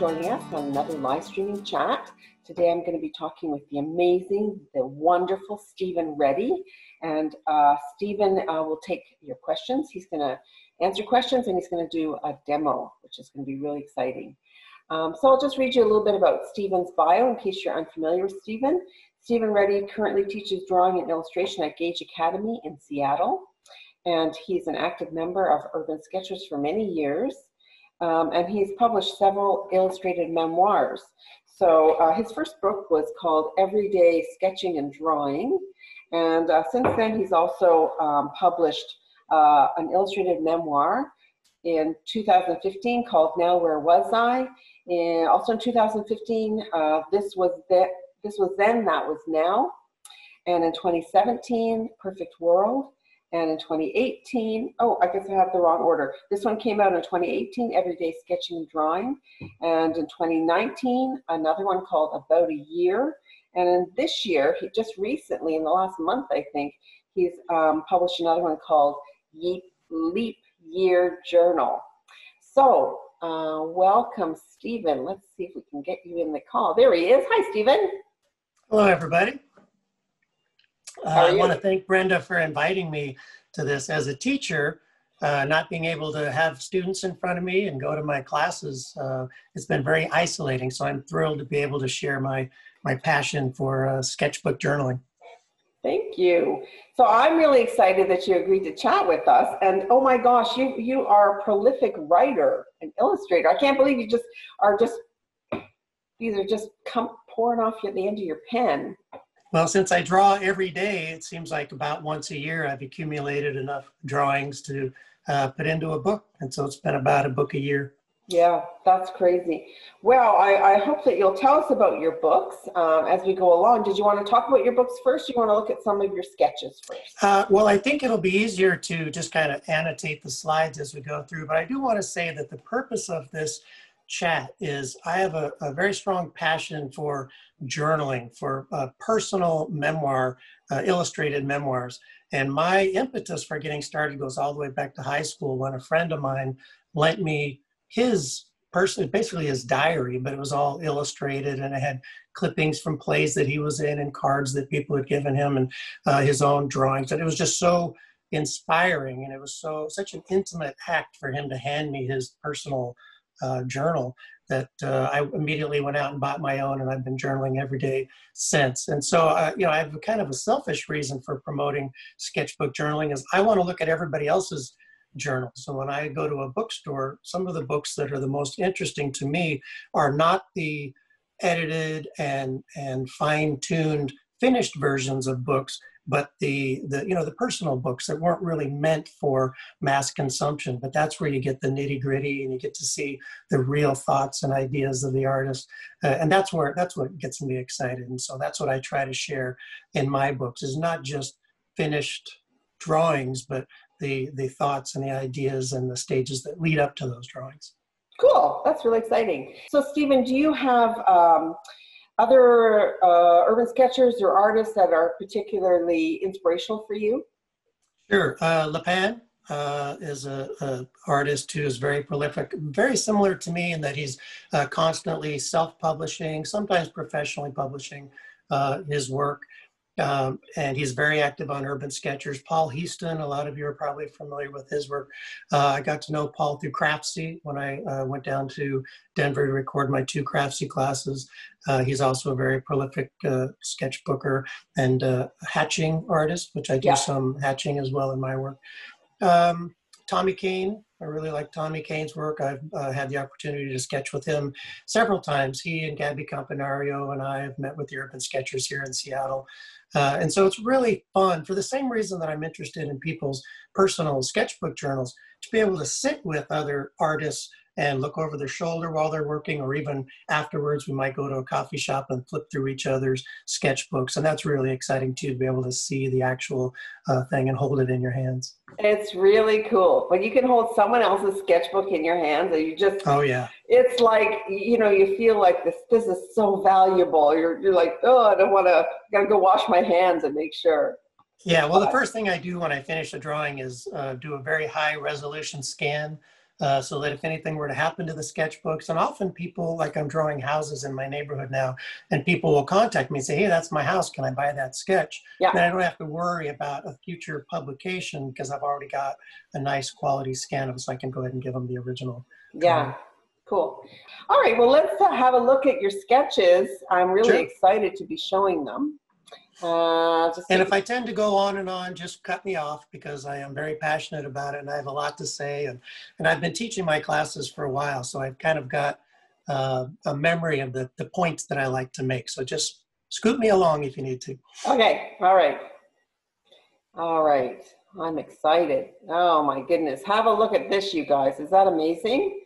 joining us on another live streaming chat. Today I'm going to be talking with the amazing, the wonderful Steven Reddy. And uh, Steven uh, will take your questions. He's going to answer questions and he's going to do a demo, which is going to be really exciting. Um, so I'll just read you a little bit about Steven's bio in case you're unfamiliar with Steven. Steven Reddy currently teaches drawing and illustration at Gage Academy in Seattle. And he's an active member of Urban Sketchers for many years. Um, and he's published several illustrated memoirs. So uh, his first book was called Everyday Sketching and Drawing. And uh, since then, he's also um, published uh, an illustrated memoir in 2015 called Now Where Was I? And also in 2015, uh, this was that this was then, that was now. And in 2017, Perfect World. And in 2018, oh, I guess I have the wrong order. This one came out in 2018, Everyday Sketching and Drawing. And in 2019, another one called About a Year. And in this year, he just recently, in the last month, I think, he's um, published another one called Yeep, Leap Year Journal. So, uh, welcome, Steven. Let's see if we can get you in the call. There he is. Hi, Steven. Hello, everybody. Uh, I want to thank Brenda for inviting me to this. As a teacher, uh, not being able to have students in front of me and go to my classes, uh, it's been very isolating. So I'm thrilled to be able to share my, my passion for uh, sketchbook journaling. Thank you. So I'm really excited that you agreed to chat with us. And oh my gosh, you you are a prolific writer and illustrator. I can't believe you just are just these are just come pouring off at the end of your pen. Well, since I draw every day, it seems like about once a year I've accumulated enough drawings to uh, put into a book. And so it's been about a book a year. Yeah, that's crazy. Well, I, I hope that you'll tell us about your books um, as we go along. Did you want to talk about your books first? Or you want to look at some of your sketches first? Uh, well, I think it'll be easier to just kind of annotate the slides as we go through. But I do want to say that the purpose of this chat is I have a, a very strong passion for journaling, for uh, personal memoir, uh, illustrated memoirs. And my impetus for getting started goes all the way back to high school when a friend of mine lent me his person, basically his diary, but it was all illustrated and it had clippings from plays that he was in and cards that people had given him and uh, his own drawings. And it was just so inspiring and it was so such an intimate act for him to hand me his personal uh, journal that uh, I immediately went out and bought my own, and I've been journaling every day since. And so, uh, you know, I have kind of a selfish reason for promoting sketchbook journaling is I want to look at everybody else's journals. So when I go to a bookstore, some of the books that are the most interesting to me are not the edited and and fine-tuned finished versions of books but the the you know the personal books that weren't really meant for mass consumption but that's where you get the nitty gritty and you get to see the real thoughts and ideas of the artist. Uh, and that's where that's what gets me excited. And so that's what i try to share in my books is not just finished drawings but the the thoughts and the ideas and the stages that lead up to those drawings. Cool. That's really exciting. So steven do you have um, other uh, urban sketchers or artists that are particularly inspirational for you? Sure. Uh, Lapin uh, is an a, artist who is very prolific, very similar to me in that he's uh, constantly self-publishing, sometimes professionally publishing uh, his work. Um, and he's very active on Urban Sketchers. Paul Heaston, a lot of you are probably familiar with his work. Uh, I got to know Paul through Craftsy when I uh, went down to Denver to record my two Craftsy classes. Uh, he's also a very prolific uh, sketchbooker and uh, hatching artist, which I do yeah. some hatching as well in my work. Um, Tommy Kane, I really like Tommy Kane's work. I've uh, had the opportunity to sketch with him several times. He and Gabi Campanario and I have met with the Urban Sketchers here in Seattle. Uh, and so it's really fun for the same reason that I'm interested in people's personal sketchbook journals to be able to sit with other artists and look over their shoulder while they're working, or even afterwards, we might go to a coffee shop and flip through each other's sketchbooks. And that's really exciting too to be able to see the actual uh, thing and hold it in your hands. It's really cool when you can hold someone else's sketchbook in your hands and you just, oh, yeah. It's like, you know, you feel like this, this is so valuable. You're, you're like, oh, I don't want to, got to go wash my hands and make sure. Yeah, well, the first thing I do when I finish a drawing is uh, do a very high resolution scan uh, so that if anything were to happen to the sketchbooks, and often people, like I'm drawing houses in my neighborhood now, and people will contact me and say, hey, that's my house, can I buy that sketch? Yeah. Then I don't have to worry about a future publication because I've already got a nice quality scan of it, so I can go ahead and give them the original. Yeah. Cool. All right. Well, let's uh, have a look at your sketches. I'm really Sure. excited to be showing them. Uh, And if I tend to go on and on, just cut me off because I am very passionate about it and I have a lot to say. And, and I've been teaching my classes for a while, so I've kind of got uh, a memory of the, the points that I like to make. So just scoot me along if you need to. Okay, all right. All right, I'm excited. Oh my goodness. Have a look at this, you guys. Is that amazing?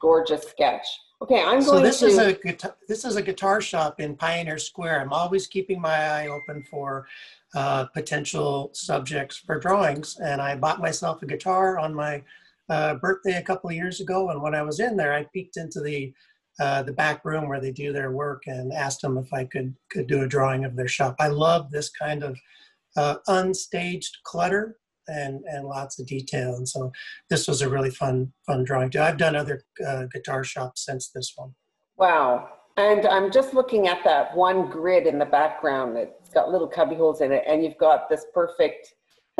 Gorgeous sketch. Okay, I'm So going this to. is a guitar, this is a guitar shop in Pioneer Square. I'm always keeping my eye open for uh, potential subjects for drawings. And I bought myself a guitar on my uh, birthday a couple of years ago. And when I was in there, I peeked into the uh, the back room where they do their work and asked them if I could could do a drawing of their shop. I love this kind of uh, unstaged clutter and and lots of detail. And so this was a really fun fun drawing too. I've done other uh, guitar shops since this one. Wow. And I'm just looking at that one grid in the background. It's got little cubby holes in it, and you've got this perfect.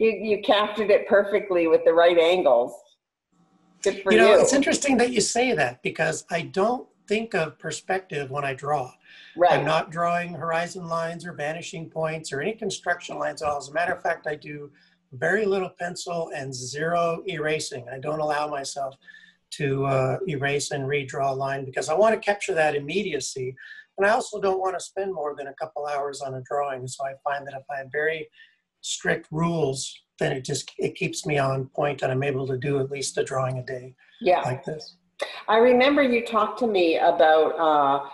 you you captured it perfectly with the right angles. Good for you you. know, it's interesting that you say that because I don't think of perspective when I draw. right. I'm not drawing horizon lines or vanishing points or any construction lines at all. As a matter of fact, I do very little pencil and zero erasing. I don't allow myself to uh, erase and redraw a line because I want to capture that immediacy. And I also don't want to spend more than a couple hours on a drawing. So I find that if I have very strict rules, then it just it keeps me on point and I'm able to do at least a drawing a day yeah. like this. I remember you talked to me about uh,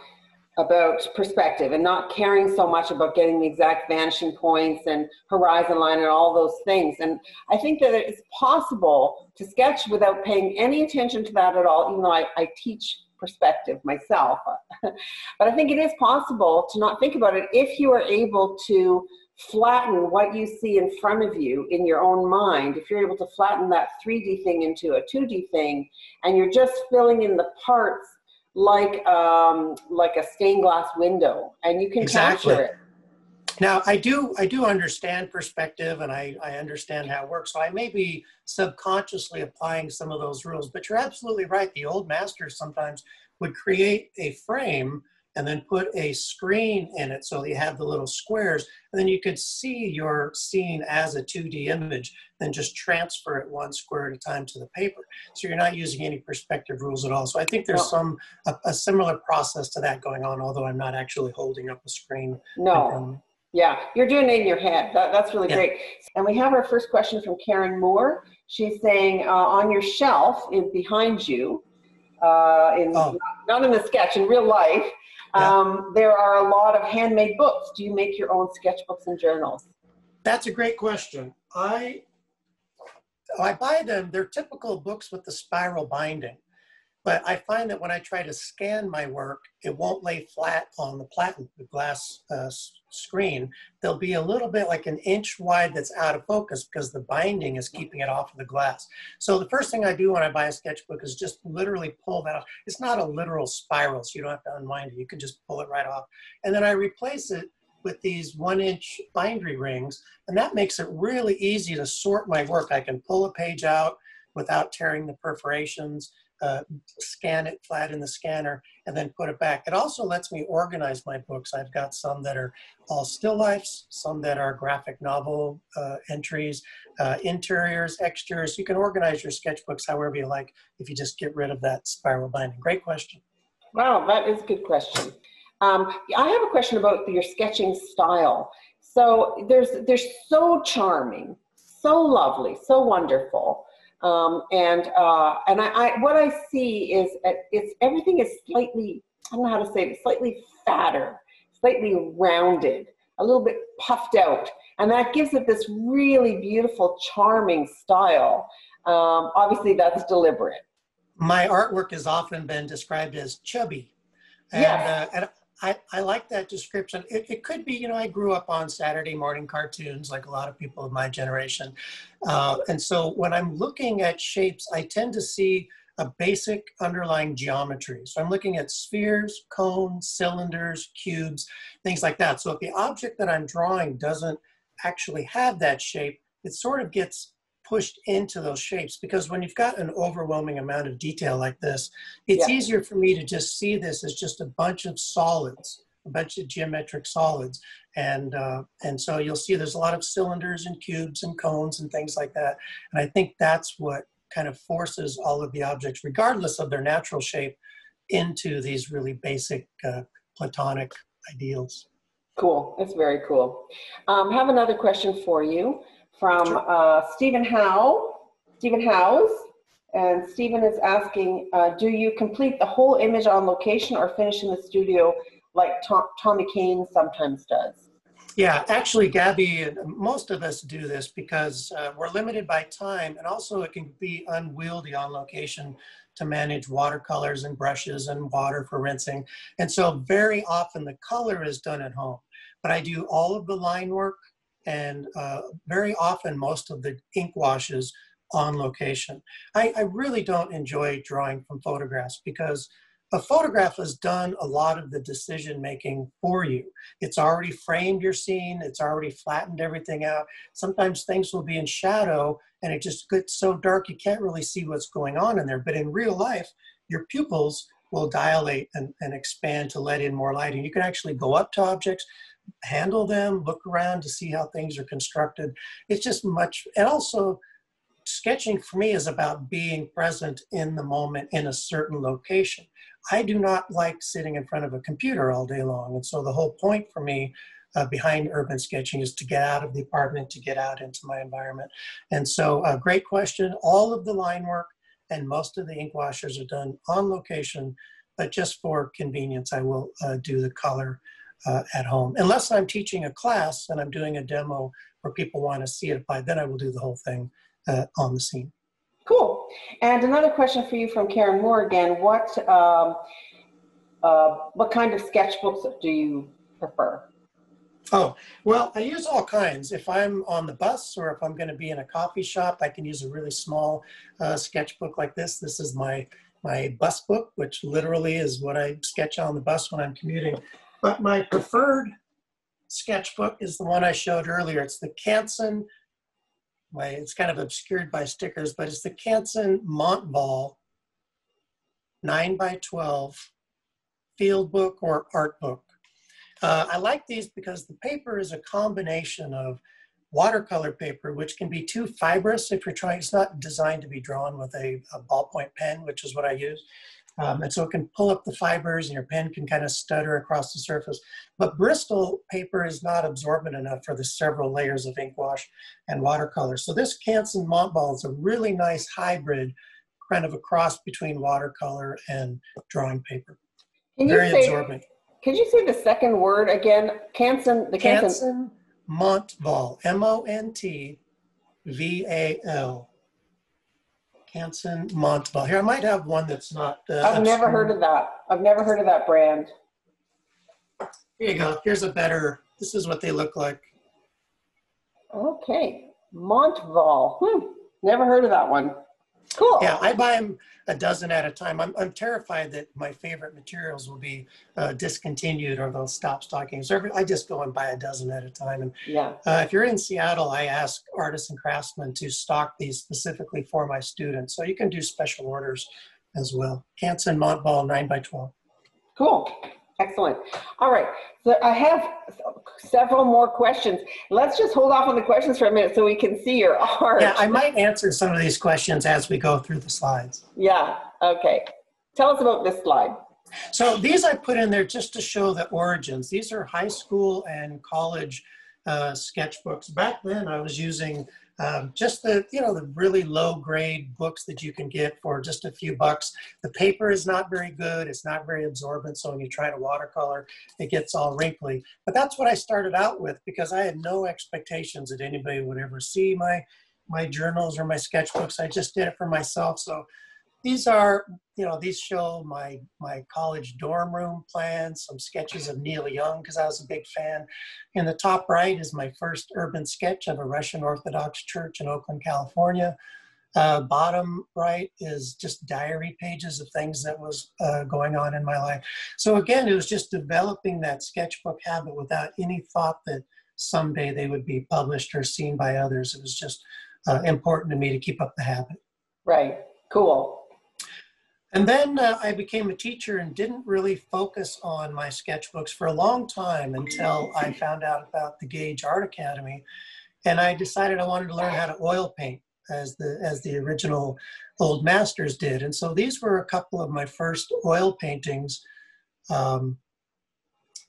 about perspective and not caring so much about getting the exact vanishing points and horizon line and all those things. And I think that it's possible to sketch without paying any attention to that at all, even though I, I teach perspective myself. but I think it is possible to not think about it if you are able to flatten what you see in front of you in your own mind. If you're able to flatten that 3D thing into a 2D thing, and you're just filling in the parts like um, like a stained glass window, and you can Exactly. capture it. Now, I do I do understand perspective and I, I understand how it works. So I may be subconsciously applying some of those rules, but you're absolutely right. The old masters sometimes would create a frame and then put a screen in it so you have the little squares, and then you could see your scene as a 2D image, then just transfer it one square at a time to the paper. So you're not using any perspective rules at all. So I think there's No. some a, a similar process to that going on, although I'm not actually holding up a screen. No, front of me. yeah, you're doing it in your head. That, that's really Yeah. great. And we have our first question from Karen Moore. She's saying uh, on your shelf in behind you, uh, in Oh. not in the sketch, in real life, Yeah. um, there are a lot of handmade books. Do you make your own sketchbooks and journals? That's a great question. I I buy them. They're typical books with the spiral binding, but I find that when I try to scan my work, it won't lay flat on the platen, the glass uh, screen. There'll be a little bit like an inch wide that's out of focus because the binding is keeping it off of the glass. So the first thing I do when I buy a sketchbook is just literally pull that off. It's not a literal spiral, so you don't have to unwind it. You can just pull it right off, and then I replace it with these one inch bindery rings and that makes it really easy to sort my work. I can pull a page out without tearing the perforations, uh, scan it flat in the scanner, and then put it back. It also lets me organize my books. I've got some that are all still lifes, some that are graphic novel uh, entries, uh, interiors, exteriors. You can organize your sketchbooks however you like if you just get rid of that spiral binding. Great question. Wow, that is a good question. Um, I have a question about your sketching style. So there's there's so charming, so lovely, so wonderful, um, and uh, and I, I what I see is it's everything is slightly I don't know how to say it slightly fatter, slightly rounded, a little bit puffed out, and that gives it this really beautiful, charming style. Um, obviously, that's deliberate. my artwork has often been described as chubby. And, Yes. uh, and I, I like that description. It, it could be, you know, I grew up on Saturday morning cartoons like a lot of people of my generation. Uh, and so when I'm looking at shapes, I tend to see a basic underlying geometry. So I'm looking at spheres, cones, cylinders, cubes, things like that. So if the object that I'm drawing doesn't actually have that shape, it sort of gets pushed into those shapes because when you've got an overwhelming amount of detail like this, it's yeah. easier for me to just see this as just a bunch of solids, a bunch of geometric solids. And, uh, and so you'll see there's a lot of cylinders and cubes and cones and things like that. And I think that's what kind of forces all of the objects, regardless of their natural shape, into these really basic uh, Platonic ideals. Cool, that's very cool. Um, have another question for you from sure. uh, Stephen Howe. Stephen Howes. And Stephen is asking, uh, do you complete the whole image on location or finish in the studio like Tom, Tommy Kane sometimes does? Yeah, actually, Gabi, most of us do this because uh, we're limited by time, and also it can be unwieldy on location to manage watercolors and brushes and water for rinsing. And so, very often the color is done at home. But I do all of the line work, and uh, very often most of the ink washes on location. I, I really don't enjoy drawing from photographs because a photograph has done a lot of the decision making for you. It's already framed your scene, it's already flattened everything out. Sometimes things will be in shadow and it just gets so dark you can't really see what's going on in there. But in real life, your pupils will dilate and, and expand to let in more light. And you can actually go up to objects, handle them, look around to see how things are constructed. It's just much, and also sketching for me is about being present in the moment in a certain location. I do not like sitting in front of a computer all day long. And so the whole point for me uh, behind urban sketching is to get out of the apartment, to get out into my environment. And so, uh, great question. All of the line work and most of the ink washers are done on location, but just for convenience, I will uh, do the color uh, at home. Unless I'm teaching a class and I'm doing a demo where people want to see it by then I will do the whole thing uh, on the scene. Cool. And another question for you from Karen Moore again. What, um, uh, what kind of sketchbooks do you prefer? Oh, well, I use all kinds. If I'm on the bus or if I'm going to be in a coffee shop, I can use a really small uh, sketchbook like this. This is my my bus book, which literally is what I sketch on the bus when I'm commuting. But my preferred sketchbook is the one I showed earlier. It's the Canson, my, it's kind of obscured by stickers, but it's the Canson Montval 9 by 12 field book or art book. Uh, I like these because the paper is a combination of watercolor paper, which can be too fibrous if you're trying, it's not designed to be drawn with a, a ballpoint pen, which is what I use. Um, and so it can pull up the fibers and your pen can kind of stutter across the surface. But Bristol paper is not absorbent enough for the several layers of ink wash and watercolor. So this Canson Montval is a really nice hybrid, kind of a cross between watercolor and drawing paper. Very say, absorbent. Could you say the second word again? Canson, the Canson. Canson Montval, M-O-N-T-V-A-L. Canson Montval. Here, I might have one that's not. Uh, I've never heard of that. I've never heard of that brand. Here you go. Here's a better, this is what they look like. Okay. Montval. Hmm. Never heard of that one. Cool. Yeah, I buy them a dozen at a time. I'm, I'm terrified that my favorite materials will be uh, discontinued or they'll stop stocking. So every, I just go and buy a dozen at a time. And yeah. Uh, if you're in Seattle, I ask artists and craftsmen to stock these specifically for my students. So you can do special orders as well. Canson Montval 9 by 12. Cool. Excellent. All right. So I have several more questions. Let's just hold off on the questions for a minute so we can see your art. Yeah, I might answer some of these questions as we go through the slides. Yeah. Okay. Tell us about this slide. So these I put in there just to show the origins. These are high school and college uh, sketchbooks. Back then I was using um, just the you know the really low grade books that you can get for just a few bucks. The paper is not very good it's not very absorbent so when you try to watercolor it gets all wrinkly. But that's what i started out with because i had no expectations that anybody would ever see my my journals or my sketchbooks. I just did it for myself so these are, you know, these show my my college dorm room plans, some sketches of Neil Young because I was a big fan. In the top right is my first urban sketch of a Russian Orthodox church in Oakland, California. Uh, bottom right is just diary pages of things that was uh, going on in my life. So again, it was just developing that sketchbook habit without any thought that someday they would be published or seen by others. It was just uh, important to me to keep up the habit. Right. Cool. And then uh, I became a teacher and didn't really focus on my sketchbooks for a long time until I found out about the Gage Art Academy. And I decided I wanted to learn how to oil paint as the, as the original old masters did. And so these were a couple of my first oil paintings. Um,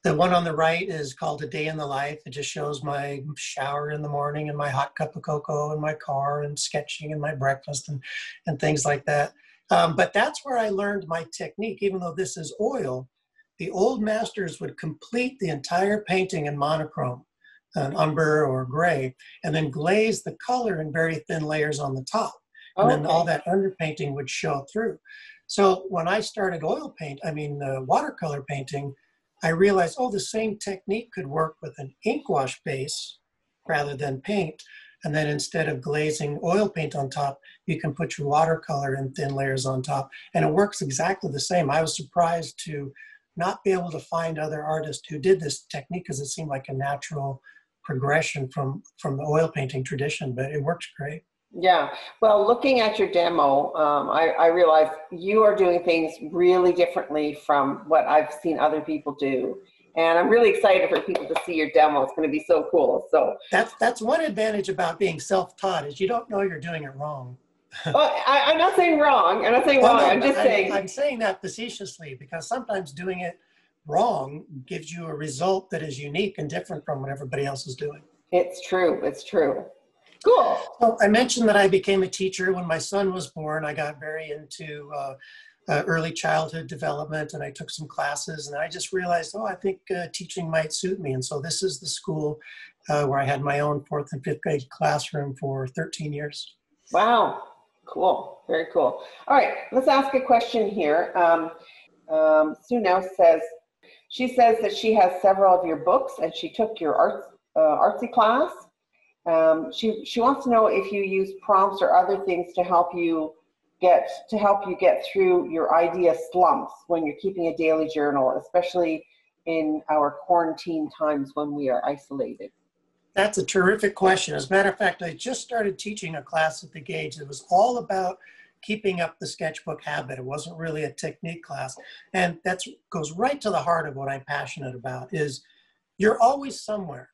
the one on the right is called A Day in the Life. It just shows my shower in the morning and my hot cup of cocoa and my car and sketching and my breakfast and, and things like that. Um, but that's where I learned my technique, even though this is oil. The old masters would complete the entire painting in monochrome, an umber or gray, and then glaze the color in very thin layers on the top. And then all that underpainting would show through. So when I started oil paint, I mean uh, watercolor painting, I realized, oh, the same technique could work with an ink wash base rather than paint. And then instead of glazing oil paint on top, you can put your watercolor in thin layers on top. And it works exactly the same. I was surprised to not be able to find other artists who did this technique because it seemed like a natural progression from, from the oil painting tradition, but it works great. Yeah. Well, looking at your demo, um, I, I realized you are doing things really differently from what I've seen other people do. And I'm really excited for people to see your demo. It's going to be so cool. So that's that's one advantage about being self-taught is you don't know you're doing it wrong. well, I, am not saying wrong. I'm not saying well, wrong. No, I'm just I, saying. I'm saying that facetiously because sometimes doing it wrong gives you a result that is unique and different from what everybody else is doing. It's true. It's true. Cool. Well, I mentioned that I became a teacher when my son was born. I got very into uh, uh, early childhood development and I took some classes and I just realized, oh, I think uh, teaching might suit me. And so this is the school uh, where I had my own fourth and fifth grade classroom for 13 years. Wow. Cool. Very cool. All right. Let's ask a question here. Um, um, Sue now says, she says that she has several of your books and she took your arts, uh, artsy class um, she, she wants to know if you use prompts or other things to help you get to help you get through your idea slumps when you're keeping a daily journal, especially in our quarantine times when we are isolated. That's a terrific question. As a matter of fact, I just started teaching a class at the Gage. It was all about keeping up the sketchbook habit. It wasn't really a technique class. And that goes right to the heart of what I'm passionate about is you're always somewhere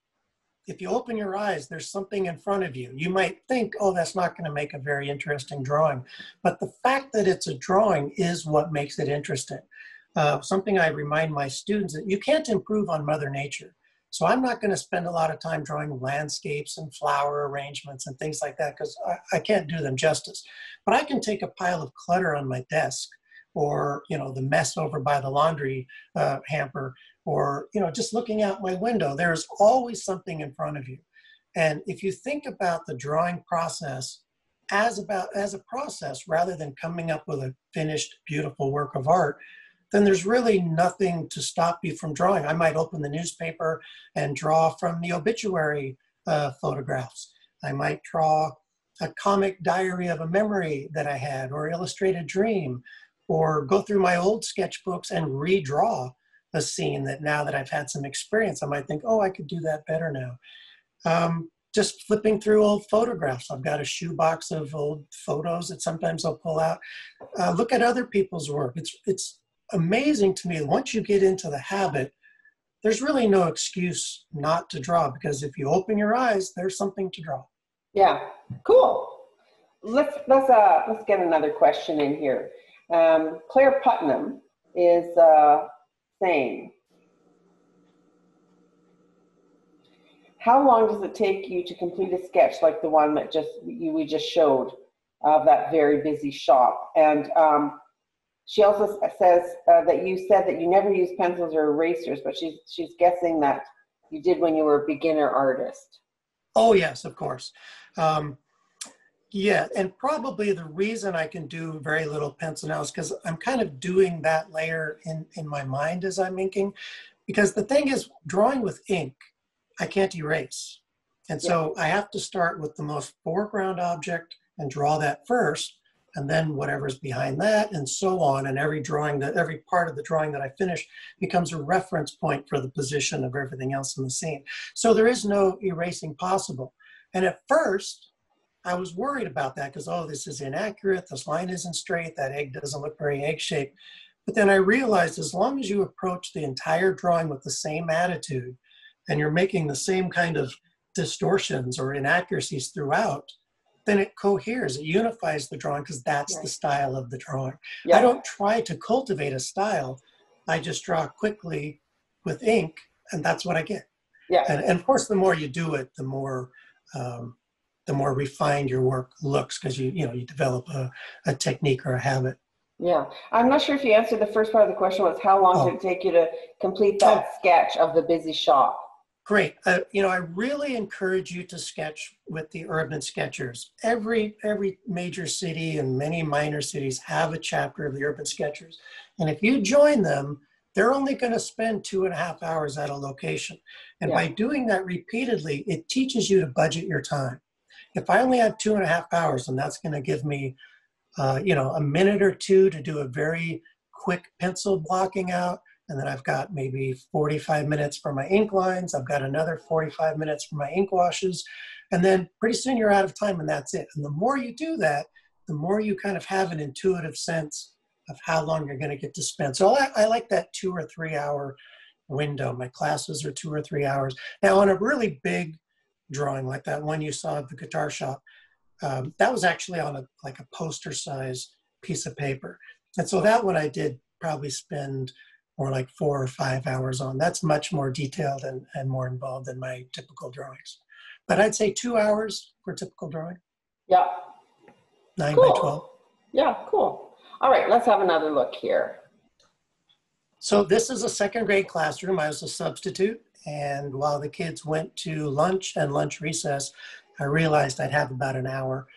if you open your eyes, there's something in front of you. You might think, oh, that's not going to make a very interesting drawing. But the fact that it's a drawing is what makes it interesting. Uh, something I remind my students that you can't improve on Mother Nature. So I'm not going to spend a lot of time drawing landscapes and flower arrangements and things like that because I, I can't do them justice. But I can take a pile of clutter on my desk or you know the mess over by the laundry uh, hamper or you know just looking out my window there's always something in front of you. And if you think about the drawing process as about as a process rather than coming up with a finished beautiful work of art then there's really nothing to stop you from drawing. I might open the newspaper and draw from the obituary uh, photographs. I might draw a comic diary of a memory that i had or illustrate a dream or go through my old sketchbooks and redraw a scene that now that I've had some experience, I might think, oh, I could do that better now. Um, just flipping through old photographs. I've got a shoebox of old photos that sometimes I'll pull out. Uh, look at other people's work. It's, it's amazing to me. Once you get into the habit, there's really no excuse not to draw because if you open your eyes, there's something to draw. Yeah, cool. Let's let's uh let's get another question in here. Um, Claire Putnam is uh, saying, how long does it take you to complete a sketch like the one that just you, we just showed of that very busy shop? And um, she also says uh, that you said that you never use pencils or erasers, but she's she's guessing that you did when you were a beginner artist. Oh yes, of course. Um, Yeah, and probably the reason I can do very little pencil now is because I'm kind of doing that layer in, in my mind as I'm inking. Because the thing is, drawing with ink, I can't erase. And so yeah. I have to start with the most foreground object and draw that first, and then whatever's behind that, and so on. And every drawing that every part of the drawing that I finish becomes a reference point for the position of everything else in the scene. So there is no erasing possible. And at first, I was worried about that because, oh, this is inaccurate. This line isn't straight. That egg doesn't look very egg shaped. But then I realized as long as you approach the entire drawing with the same attitude and you're making the same kind of distortions or inaccuracies throughout, then it coheres, it unifies the drawing because that's right. the style of the drawing. Yeah. I don't try to cultivate a style. I just draw quickly with ink and that's what I get. Yeah. And, and of course, the more you do it, the more um, the more refined your work looks because you you know you develop a, a technique or a habit. Yeah. I'm not sure if you answered the first part of the question was how long oh. did it take you to complete that oh. sketch of the busy shop? Great. Uh, you know i really encourage you to sketch with the urban sketchers. Every every major city and many minor cities have a chapter of the urban sketchers and if you join them they're only going to spend two and a half hours at a location. And yeah. by doing that repeatedly it teaches you to budget your time if I only have two and a half hours, and that's going to give me, uh, you know, a minute or two to do a very quick pencil blocking out, and then I've got maybe 45 minutes for my ink lines. I've got another 45 minutes for my ink washes, and then pretty soon you're out of time, and that's it. And the more you do that, the more you kind of have an intuitive sense of how long you're going to get to spend. So I, I like that two or three hour window. My classes are two or three hours. Now, on a really big drawing like that one you saw at the guitar shop. Um, that was actually on a like a poster size piece of paper. And so that one I did probably spend more like four or five hours on. That's much more detailed and, and more involved than my typical drawings. But I'd say two hours for typical drawing. Yeah. Nine cool. by 12. Yeah, cool. All right, let's have another look here. So this is a second grade classroom. I was a substitute and while the kids went to lunch and lunch recess, I realized I'd have about an hour.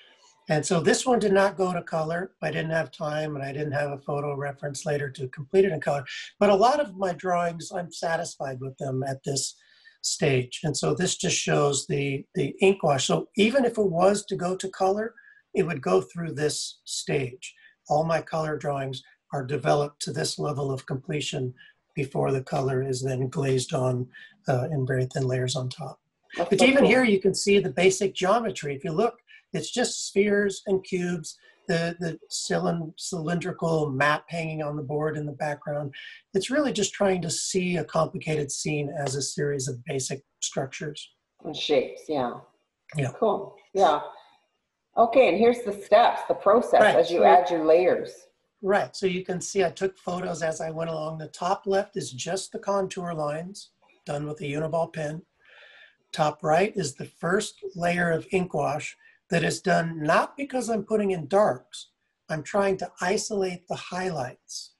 And so this one did not go to color. I didn't have time and I didn't have a photo reference later to complete it in color. But a lot of my drawings, I'm satisfied with them at this stage. And so this just shows the, the ink wash. So even if it was to go to color, it would go through this stage. All my color drawings are developed to this level of completion before the color is then glazed on uh, in very thin layers on top. That's but so even cool. here, you can see the basic geometry. If you look, it's just spheres and cubes, the, the cylindrical map hanging on the board in the background. It's really just trying to see a complicated scene as a series of basic structures. And shapes, yeah. Yeah. Cool, yeah. Okay, and here's the steps, the process right. as you add your layers. Right, so you can see I took photos as I went along. The top left is just the contour lines done with a Uniball pen. Top right is the first layer of ink wash that is done not because I'm putting in darks, I'm trying to isolate the highlights.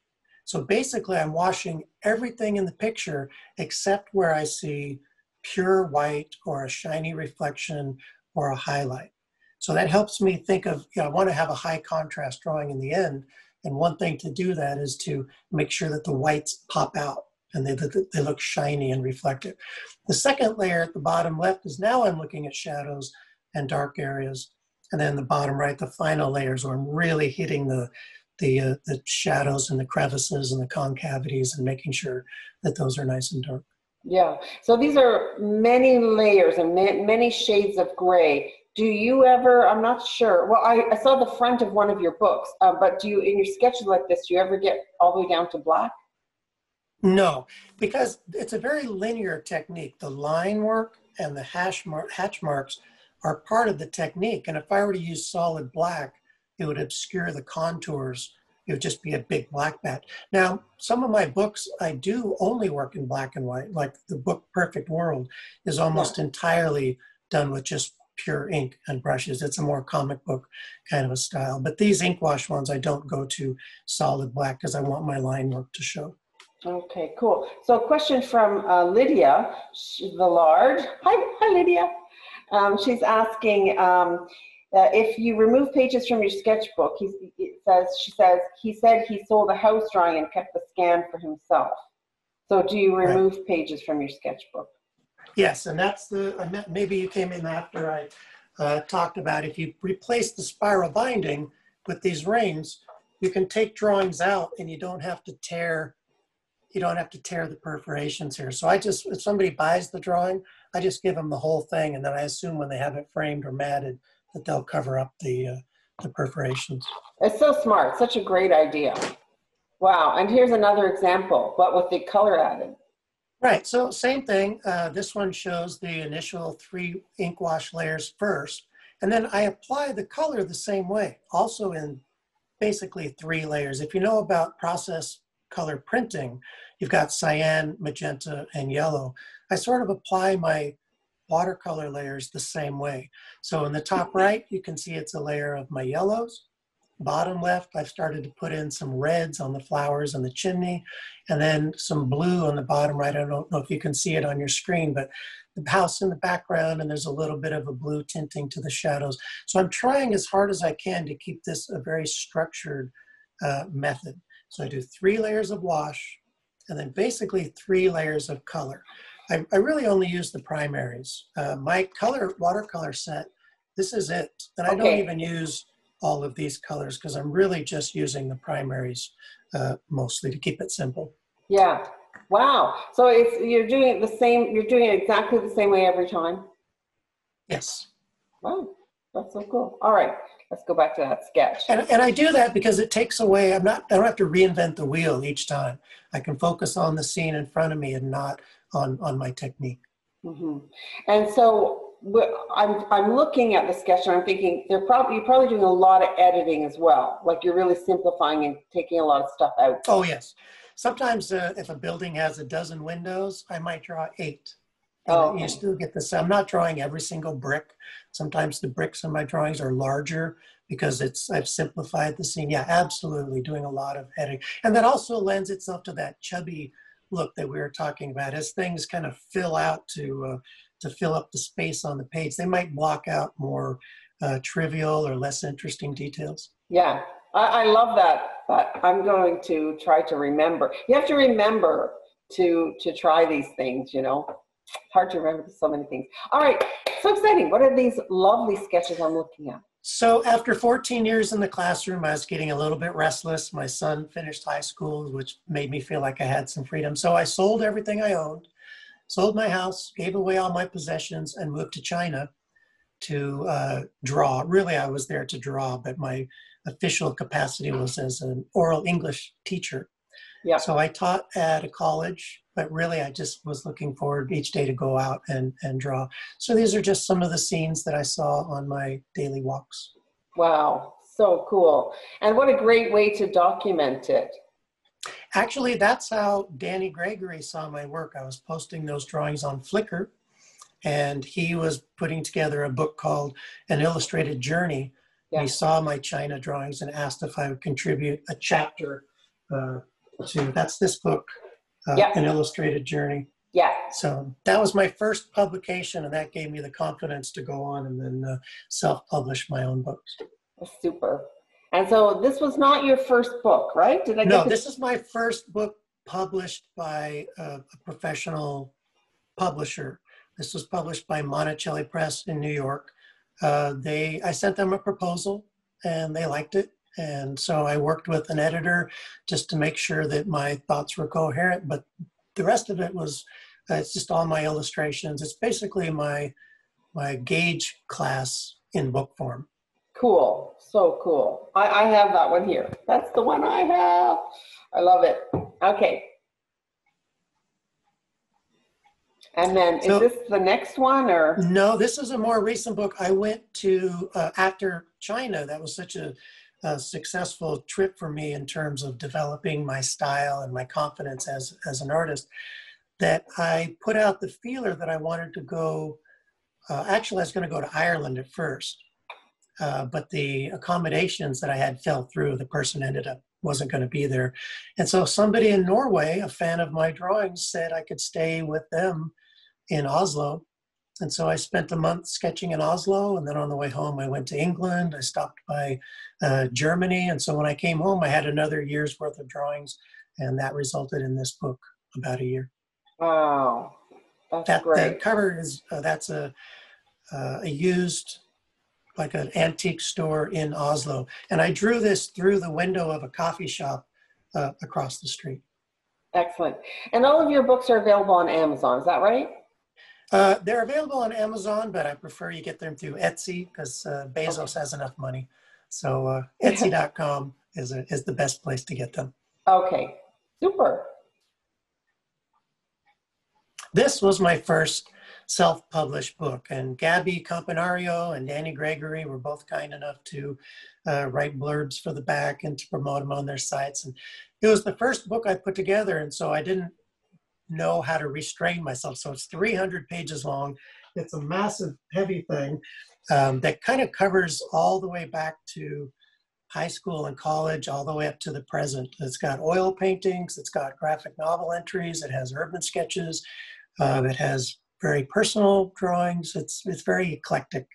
So basically I'm washing everything in the picture except where I see pure white or a shiny reflection or a highlight. So that helps me think of, you know, I want to have a high contrast drawing in the end. And one thing to do that is to make sure that the whites pop out and they, they look shiny and reflective. The second layer at the bottom left is now I'm looking at shadows and dark areas. And then the bottom right, the final layers where I'm really hitting the, the, uh, the shadows and the crevices and the concavities and making sure that those are nice and dark. Yeah, so these are many layers and many shades of gray do you ever i'm not sure well i, I saw the front of one of your books uh, but do you in your sketches like this do you ever get all the way down to black no because it's a very linear technique the line work and the hash mar- hatch marks are part of the technique and if i were to use solid black it would obscure the contours it would just be a big black bat now some of my books i do only work in black and white like the book perfect world is almost yeah. entirely done with just pure ink and brushes. It's a more comic book kind of a style. But these ink wash ones, I don't go to solid black because I want my line work to show. Okay, cool. So a question from uh, Lydia Villard. Hi, hi Lydia. Um, she's asking, um, uh, if you remove pages from your sketchbook, he says, she says, he said he sold a house drawing and kept the scan for himself. So do you remove right. pages from your sketchbook? Yes, and that's the, maybe you came in after I uh, talked about if you replace the spiral binding with these rings, you can take drawings out and you don't have to tear you don't have to tear the perforations here. So I just, if somebody buys the drawing, I just give them the whole thing, and then I assume when they have it framed or matted that they'll cover up the uh, the perforations. It's so smart, such a great idea. Wow, and here's another example, but with the color added. Right, so same thing. Uh, this one shows the initial three ink wash layers first, and then I apply the color the same way, also in basically three layers. If you know about process color printing, you've got cyan, magenta, and yellow. I sort of apply my watercolor layers the same way. So in the top right, you can see it's a layer of my yellows. Bottom left, I've started to put in some reds on the flowers and the chimney, and then some blue on the bottom right. I don't know if you can see it on your screen, but the house in the background, and there's a little bit of a blue tinting to the shadows. So I'm trying as hard as I can to keep this a very structured uh, method. So I do three layers of wash, and then basically three layers of color. I, I really only use the primaries. Uh, my color watercolor set, this is it. And I okay. don't even use all of these colors because I'm really just using the primaries uh, mostly to keep it simple. Yeah. Wow. So it's you're doing it the same. You're doing it exactly the same way every time. Yes. Wow, that's so cool. All right, let's go back to that sketch. And, and I do that because it takes away. I'm not. I don't have to reinvent the wheel each time. I can focus on the scene in front of me and not on, on my technique. Mm-hmm. And so I'm, I'm looking at the sketch and I'm thinking they're probably, you're probably doing a lot of editing as well. Like you're really simplifying and taking a lot of stuff out. Oh, yes. Sometimes uh, if a building has a dozen windows, I might draw eight. Oh, okay. You still get this. I'm not drawing every single brick. Sometimes the bricks in my drawings are larger because it's I've simplified the scene. Yeah, absolutely, doing a lot of editing, and that also lends itself to that chubby look that we were talking about as things kind of fill out to uh, to fill up the space on the page they might block out more uh, trivial or less interesting details yeah I, I love that but i'm going to try to remember you have to remember to to try these things you know hard to remember so many things all right so exciting what are these lovely sketches i'm looking at so after 14 years in the classroom, I was getting a little bit restless. My son finished high school, which made me feel like I had some freedom. So I sold everything I owned, sold my house, gave away all my possessions, and moved to China to uh, draw. Really, I was there to draw, but my official capacity was as an oral English teacher. Yeah. So I taught at a college but really I just was looking forward each day to go out and, and draw. So these are just some of the scenes that I saw on my daily walks. Wow, so cool. And what a great way to document it. Actually, that's how Danny Gregory saw my work. I was posting those drawings on Flickr, and he was putting together a book called An Illustrated Journey. Yeah. He saw my China drawings and asked if I would contribute a chapter uh, to, that's this book, uh, an illustrated journey. Yeah. So that was my first publication, and that gave me the confidence to go on and then uh, self-publish my own books. Super. And so this was not your first book, right? Did I? no, this is my first book published by a, a professional publisher. This was published by Monacelli Press in New York. Uh, they, I sent them a proposal, and they liked it. And so I worked with an editor just to make sure that my thoughts were coherent. But the rest of it was, uh, it's just all my illustrations. It's basically my, my Gage class in book form. Cool. So cool. I, I have that one here. That's the one I have. I love it. Okay. And then so, is this the next one or? No, this is a more recent book. I went to, uh, after China, that was such a a successful trip for me in terms of developing my style and my confidence as, as an artist that I put out the feeler that I wanted to go. Uh, actually, I was going to go to Ireland at first, uh, but the accommodations that I had fell through. The person ended up wasn't going to be there. And so somebody in Norway, a fan of my drawings, said I could stay with them in Oslo And so I spent a month sketching in Oslo. And then on the way home, I went to England. I stopped by uh, Germany. And so when I came home, I had another year's worth of drawings. And that resulted in this book about a year. Wow. That's that, great. The cover is, uh, that's a, uh, a used, like an antique store in Oslo. And I drew this through the window of a coffee shop uh, across the street. Excellent. And all of your books are available on Amazon, is that right? Uh, they're available on Amazon, but I prefer you get them through Etsy because uh, Bezos Okay. has enough money. So uh, Etsy.com is, a, is the best place to get them. Okay, super. This was my first self-published book, and Gabi Campanario and Danny Gregory were both kind enough to uh, write blurbs for the back and to promote them on their sites. And it was the first book I put together, and so I didn't know how to restrain myself. So it's 300 pages long. It's a massive, heavy thing um, that kind of covers all the way back to high school and college, all the way up to the present. It's got oil paintings, it's got graphic novel entries, it has urban sketches, uh, it has very personal drawings. It's it's very eclectic,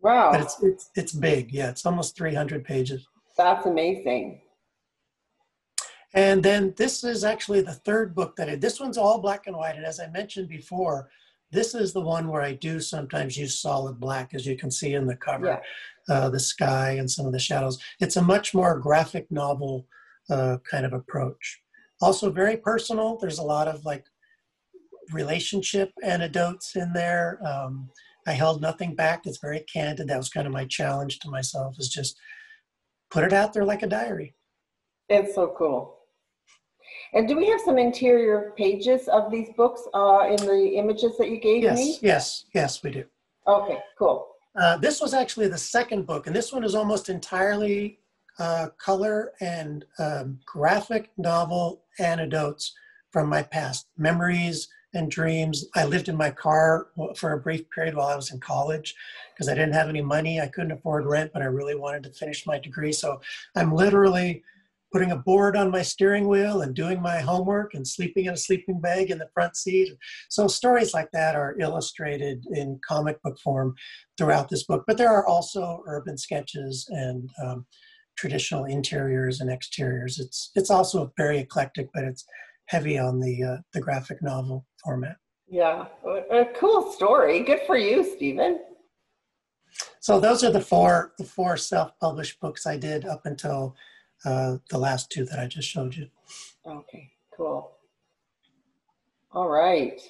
Wow, but it's it's it's big. Yeah, it's almost 300 pages. that's amazing. And then this is actually the third book that I, this one's all black and white. And as I mentioned before, this is the one where I do sometimes use solid black, as you can see in the cover, Yeah. uh, the sky and some of the shadows. It's a much more graphic novel uh, kind of approach. Also very personal. There's a lot of like relationship anecdotes in there. Um, I held nothing back. It's very candid. That was kind of my challenge to myself is just put it out there like a diary. It's so cool. And do we have some interior pages of these books uh, in the images that you gave Yes, me? yes, yes, we do. Okay, cool. Uh, this was actually the second book, and this one is almost entirely uh, color and um, graphic novel anecdotes from my past, memories and dreams. I lived in my car for a brief period while I was in college because I didn't have any money. I couldn't afford rent, but I really wanted to finish my degree. So I'm literally putting a board on my steering wheel and doing my homework and sleeping in a sleeping bag in the front seat. So stories like that are illustrated in comic book form throughout this book. But there are also urban sketches and um, traditional interiors and exteriors. It's it's also very eclectic, but it's heavy on the uh, the graphic novel format. Yeah, a, cool story. Good for you, Steven. So those are the four the four self-published books I did up until uh, the last two that I just showed you. Okay, cool. All right.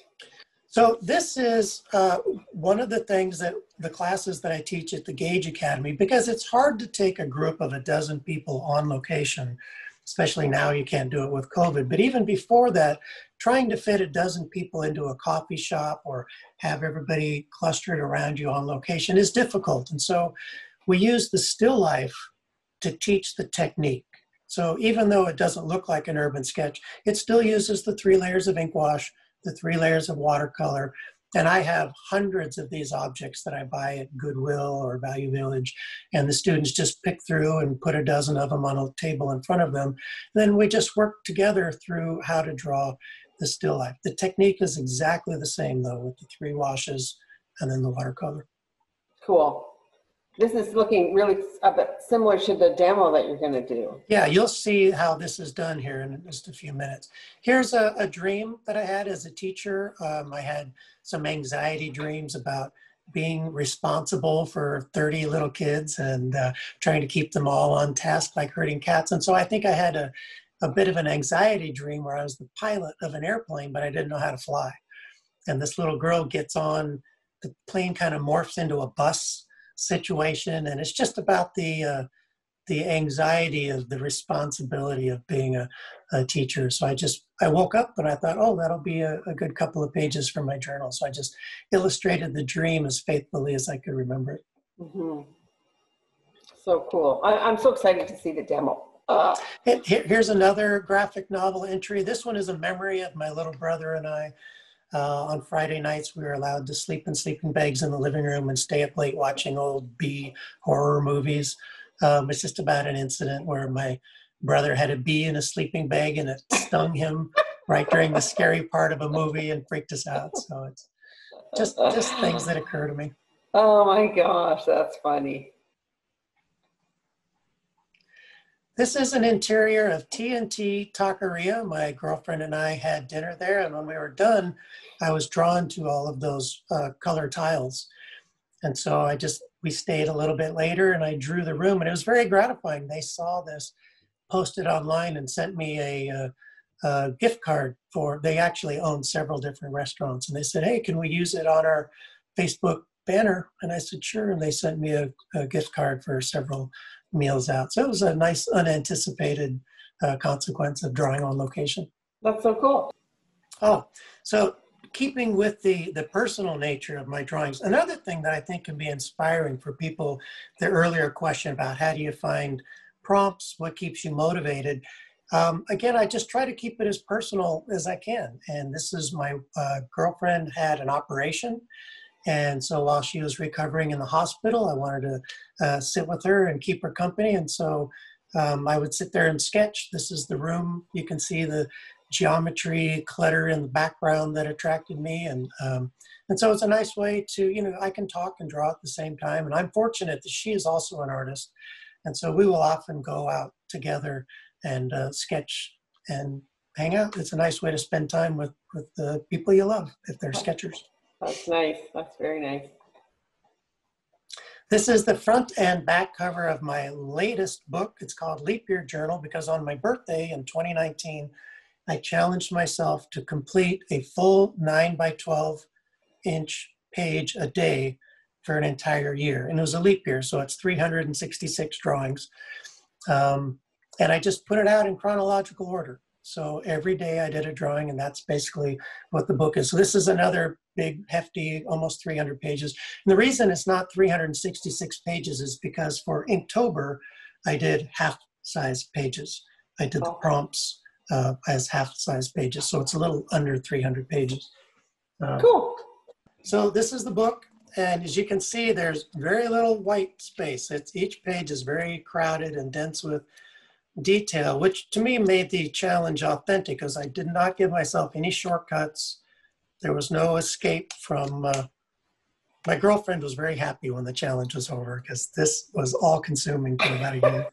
So this is uh, one of the things that the classes that I teach at the Gage Academy, because it's hard to take a group of a dozen people on location, especially now you can't do it with COVID. But even before that, trying to fit a dozen people into a coffee shop or have everybody clustered around you on location is difficult. And so we use the still life to teach the technique. So even though it doesn't look like an urban sketch, it still uses the three layers of ink wash the three layers of watercolor. And I have hundreds of these objects that I buy at Goodwill or Value Village. And the students just pick through and put a dozen of them on a table in front of them. Then we just work together through how to draw the still life. The technique is exactly the same though, with the three washes and then the watercolor. Cool. This is looking really a bit similar to the demo that you're going to do. Yeah, you'll see how this is done here in just a few minutes. Here's a, a dream that I had as a teacher. Um, I had some anxiety dreams about being responsible for 30 little kids and uh, trying to keep them all on task like herding cats. And so I think I had a, a bit of an anxiety dream where I was the pilot of an airplane, but I didn't know how to fly. And this little girl gets on, the plane kind of morphs into a bus situation. And it's just about the, uh, the anxiety of the responsibility of being a, a, teacher. So I just I woke up and I thought, oh, that'll be a, a, good couple of pages for my journal. So I just illustrated the dream as faithfully as I could remember it. Mm-hmm. So cool! I, am so excited to see the demo. Uh, here, here's another graphic novel entry. This one is a memory of my little brother and I. Uh, on Friday nights, we were allowed to sleep in sleeping bags in the living room and stay up late watching old B horror movies. Um, it's just about an incident where my brother had a bee in a sleeping bag and it stung him right during the scary part of a movie and freaked us out. So it's just just things that occur to me. Oh my gosh, that's funny. This is an interior of TNT Taqueria. My girlfriend and I had dinner there, and when we were done, I was drawn to all of those uh, color tiles. And so I just, we stayed a little bit later and I drew the room, and it was very gratifying. They saw this posted online and sent me a, uh, a gift card for, they actually own several different restaurants. And they said, hey, can we use it on our Facebook banner? And I said, sure. And they sent me a, a gift card for several meals out. So it was a nice, unanticipated uh, consequence of drawing on location. That's so cool. Oh, so keeping with the the personal nature of my drawings, another thing that I think can be inspiring for people, the earlier question about how do you find prompts, what keeps you motivated. Um, again, I just try to keep it as personal as I can. And this is my uh, girlfriend had an operation and so while she was recovering in the hospital, I wanted to uh, sit with her and keep her company. And so um, I would sit there and sketch. This is the room. You can see the geometry clutter in the background that attracted me. And, um, and so it's a nice way to, you know, I can talk and draw at the same time. And I'm fortunate that she is also an artist. And so we will often go out together and uh, sketch and hang out. It's a nice way to spend time with, with the people you love if they're sketchers. That's nice. That's very nice. This is the front and back cover of my latest book. It's called Leap Year Journal because on my birthday in 2019, I challenged myself to complete a full 9 by 12 inch page a day for an entire year. And it was a leap year, so it's 366 drawings. Um, and I just put it out in chronological order. So every day I did a drawing, and that's basically what the book is. This is another big, hefty, almost 300 pages. And the reason it's not 366 pages is because for Inktober, I did half size pages. I did the prompts uh, as half size pages. So it's a little under 300 pages. Um, cool. So this is the book. And as you can see, there's very little white space. It's, each page is very crowded and dense with detail, which to me made the challenge authentic because I did not give myself any shortcuts. There was no escape from. Uh, my girlfriend was very happy when the challenge was over because this was all consuming for about a year.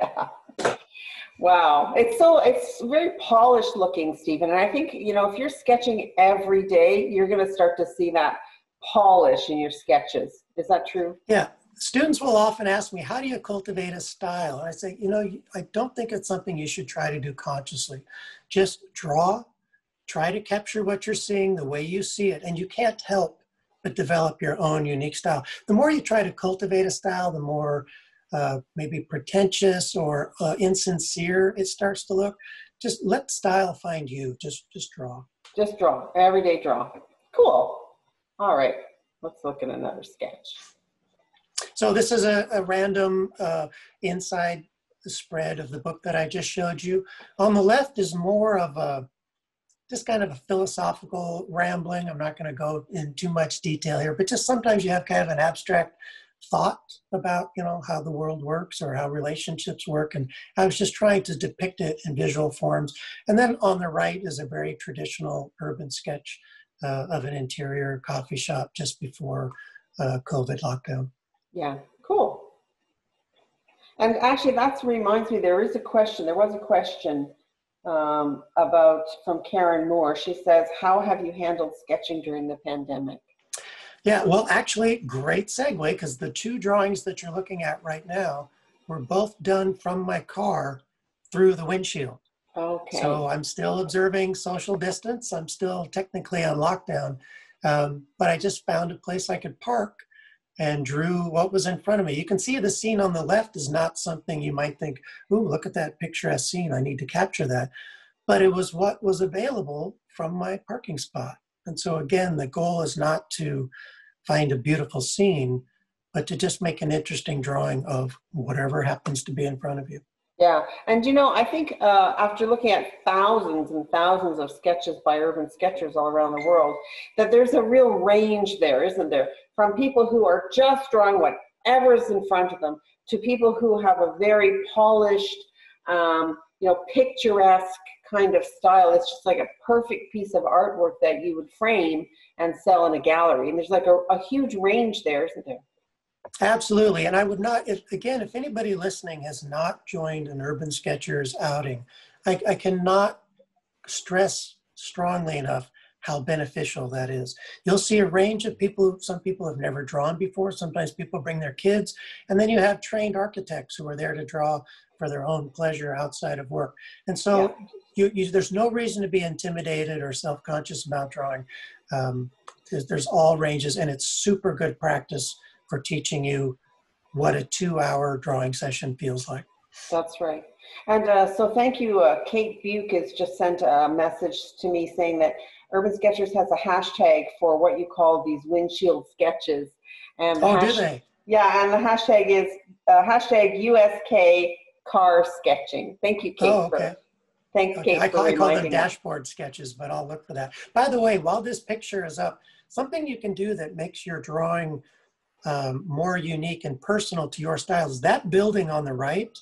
yeah. Wow, it's so it's very polished looking, Steven. And I think you know if you're sketching every day, you're going to start to see that polish in your sketches. Is that true? Yeah, students will often ask me, how do you cultivate a style? And I say, you know, I don't think it's something you should try to do consciously. Just draw, try to capture what you're seeing the way you see it, and you can't help but develop your own unique style. The more you try to cultivate a style, the more uh, maybe pretentious or uh, insincere it starts to look. Just let style find you. Just just draw. Just draw. Everyday draw. Cool. All right. Let's look at another sketch. So this is a, a random uh, inside spread of the book that I just showed you. On the left is more of a just kind of a philosophical rambling. I'm not going to go in too much detail here, but just sometimes you have kind of an abstract thought about you know how the world works or how relationships work and i was just trying to depict it in visual forms and then on the right is a very traditional urban sketch uh, of an interior coffee shop just before uh, covid lockdown yeah, cool. And actually, that reminds me, there is a question, there was a question um, about from Karen Moore. She says, How have you handled sketching during the pandemic? Yeah, well, actually, great segue because the two drawings that you're looking at right now were both done from my car through the windshield. Okay. So I'm still observing social distance. I'm still technically on lockdown, um, but I just found a place I could park and drew what was in front of me. You can see the scene on the left is not something you might think, ooh, look at that picturesque scene. I need to capture that. But it was what was available from my parking spot. And so, again, the goal is not to find a beautiful scene, but to just make an interesting drawing of whatever happens to be in front of you. Yeah, and you know, I think uh, after looking at thousands and thousands of sketches by urban sketchers all around the world, that there's a real range there, isn't there? From people who are just drawing whatever's in front of them to people who have a very polished, um, you know, picturesque kind of style. It's just like a perfect piece of artwork that you would frame and sell in a gallery. And there's like a, a huge range there, isn't there? Absolutely. And I would not, if, again, if anybody listening has not joined an Urban Sketchers outing, I, I cannot stress strongly enough how beneficial that is. You'll see a range of people, some people have never drawn before, sometimes people bring their kids, and then you have trained architects who are there to draw for their own pleasure outside of work. And so yeah. you, you, there's no reason to be intimidated or self-conscious about drawing. Um, there's, there's all ranges, and it's super good practice for teaching you what a two-hour drawing session feels like. That's right. And uh, so thank you. Uh, Kate Buke has just sent a message to me saying that Urban Sketchers has a hashtag for what you call these windshield sketches. And oh, hash- do they? Yeah, and the hashtag is uh, hashtag USK car sketching. Thank you, Kate. Oh, okay. For, thanks, okay. Kate. I call, I call them dashboard sketches, but I'll look for that. By the way, while this picture is up, something you can do that makes your drawing um, more unique and personal to your style is that building on the right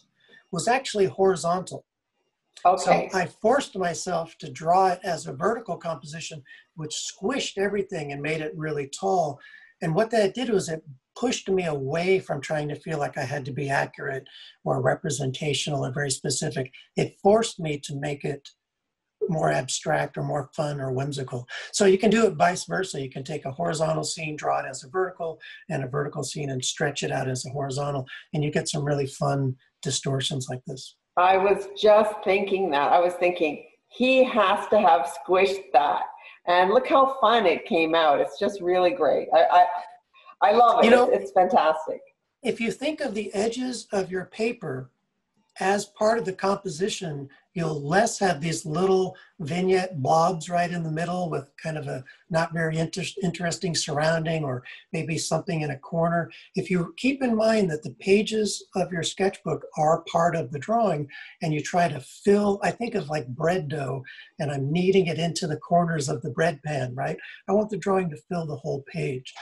was actually horizontal. Okay. So I forced myself to draw it as a vertical composition, which squished everything and made it really tall. And what that did was it pushed me away from trying to feel like I had to be accurate or representational or very specific. It forced me to make it more abstract or more fun or whimsical. So you can do it vice versa. You can take a horizontal scene, draw it as a vertical, and a vertical scene and stretch it out as a horizontal, and you get some really fun distortions like this. I was just thinking that. I was thinking, he has to have squished that. And look how fun it came out. It's just really great. I, I, I love it. You know, it's, it's fantastic. If you think of the edges of your paper as part of the composition, you'll less have these little vignette blobs right in the middle with kind of a not very inter interesting surrounding or maybe something in a corner. If you keep in mind that the pages of your sketchbook are part of the drawing and you try to fill, I think of like bread dough and I'm kneading it into the corners of the bread pan, right? I want the drawing to fill the whole page.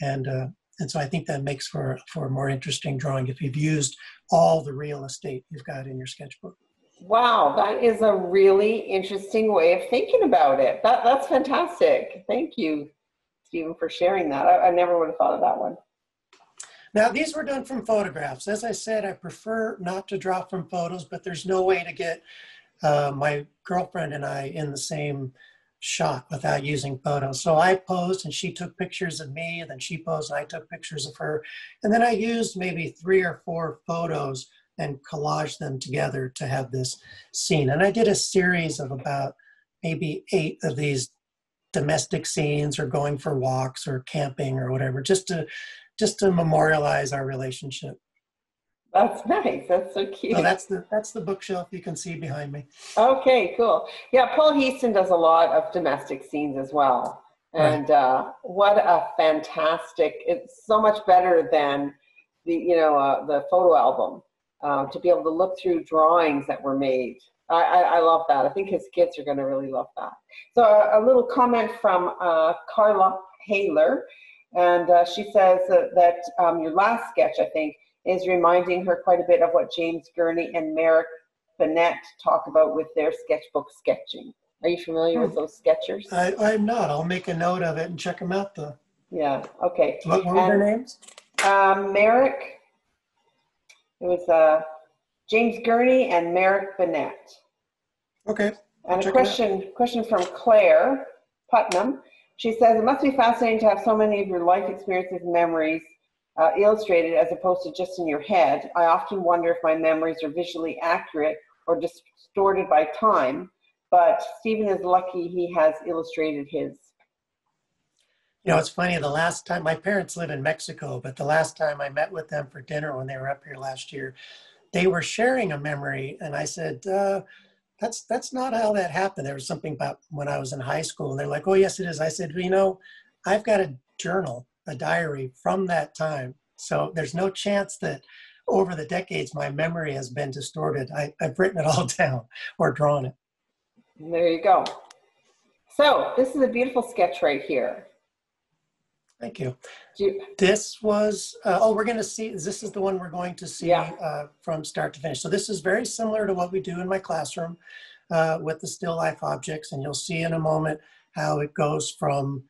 And uh, and so I think that makes for, for a more interesting drawing if you've used all the real estate you've got in your sketchbook. Wow, that is a really interesting way of thinking about it. That, that's fantastic. Thank you, Steven, for sharing that. I, I never would have thought of that one. Now, these were done from photographs. As I said, I prefer not to draw from photos, but there's no way to get uh, my girlfriend and I in the same shot without using photos. So I posed and she took pictures of me, and then she posed and I took pictures of her. And then I used maybe three or four photos and collaged them together to have this scene. And I did a series of about maybe eight of these domestic scenes or going for walks or camping or whatever, just to just to memorialize our relationship. That's nice. That's so cute. So that's the that's the bookshelf you can see behind me. Okay, cool. Yeah, Paul Heaston does a lot of domestic scenes as well. And right. uh, what a fantastic! It's so much better than the you know uh, the photo album uh, to be able to look through drawings that were made. I, I, I love that. I think his kids are going to really love that. So a, a little comment from uh, Carla Haler, and uh, she says that, that um, your last sketch, I think is reminding her quite a bit of what James Gurney and Merrick Bennett talk about with their sketchbook sketching. Are you familiar hmm. with those sketchers? I, I'm not. I'll make a note of it and check them out though. Yeah, okay. What were their names? Um, Merrick, it was uh, James Gurney and Merrick Bennett. Okay. And a question, question from Claire Putnam. She says, it must be fascinating to have so many of your life experiences and memories uh, illustrated as opposed to just in your head. I often wonder if my memories are visually accurate or distorted by time, but Steven is lucky he has illustrated his. You know, it's funny, the last time, my parents live in Mexico, but the last time I met with them for dinner when they were up here last year, they were sharing a memory, and I said, uh, that's that's not how that happened. There was something about when I was in high school, and they're like, "Oh, yes, it is." I said, well, "You know, I've got a journal a diary from that time. So there's no chance that over the decades my memory has been distorted. I, have written it all down or drawn it. There you go. So this is a beautiful sketch right here. Thank you. you this was, uh, oh, we're going to see, this is the one we're going to see yeah. uh, from start to finish. So this is very similar to what we do in my classroom. uh, with the still life objects, and you'll see in a moment how it goes from